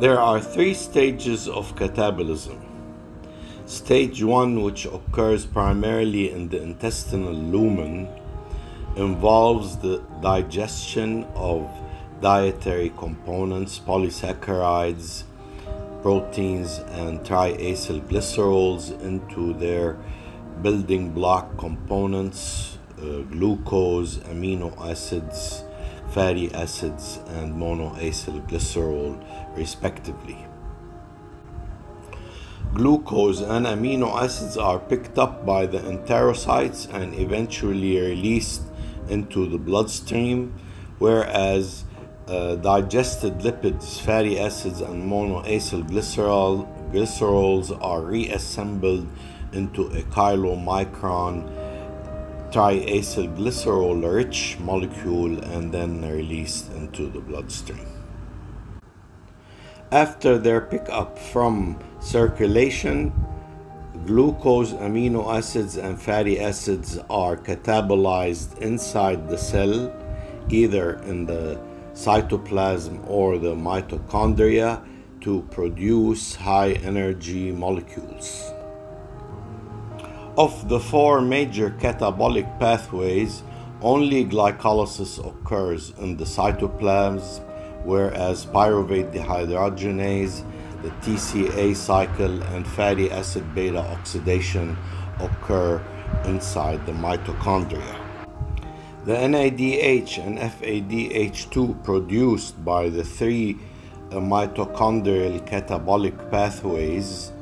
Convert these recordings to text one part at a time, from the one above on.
There are three stages of catabolism. Stage 1, which occurs primarily in the intestinal lumen, involves the digestion of dietary components, polysaccharides, proteins, and triacylglycerols into their building block components, uh, glucose, amino acids, fatty acids, and monoacylglycerol, respectively. Glucose and amino acids are picked up by the enterocytes and eventually released into the bloodstream, whereas uh, digested lipids, fatty acids, and monoacylglycerol glycerols are reassembled into a chylomicron triacylglycerol rich molecule and then released into the bloodstream. After their pickup from circulation, glucose, amino acids, and fatty acids are catabolized inside the cell, either in the cytoplasm or the mitochondria, to produce high energy molecules. Of the four major catabolic pathways, only glycolysis occurs in the cytoplasm, whereas pyruvate dehydrogenase, the TCA cycle, and fatty acid beta oxidation occur inside the mitochondria. The NADH and FADH2 produced by the three mitochondrial catabolic pathways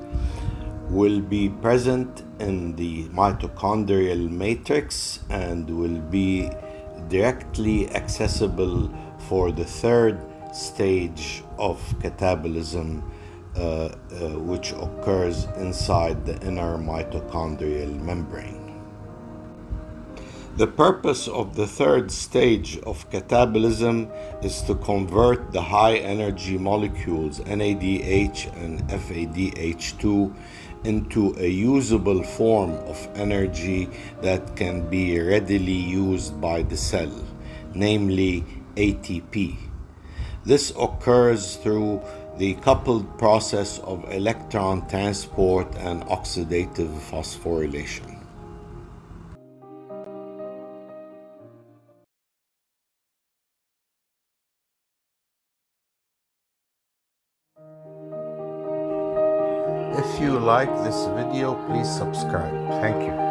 will be present in the mitochondrial matrix and will be directly accessible for the third stage of catabolism, uh, uh, which occurs inside the inner mitochondrial membrane. The purpose of the third stage of catabolism is to convert the high energy molecules NADH and FADH2 into a usable form of energy that can be readily used by the cell, namely ATP. This occurs through the coupled process of electron transport and oxidative phosphorylation. If you like this video, please subscribe. Thank you.